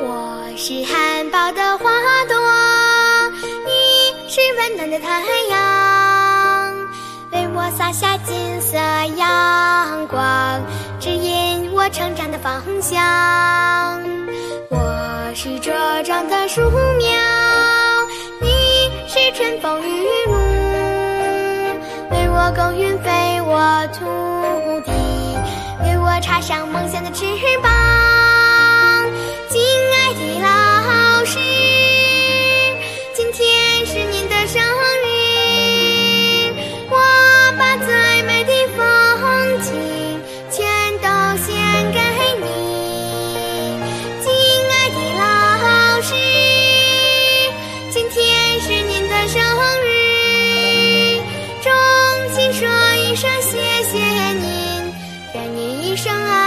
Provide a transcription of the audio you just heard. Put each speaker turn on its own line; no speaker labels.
我是含苞的花朵，你是温暖的太阳，为我洒下金色阳光，指引我成长的方向。我是茁壮的树苗，你是春风雨露，为我耕耘肥沃土地，为我插上梦想的翅膀。医生啊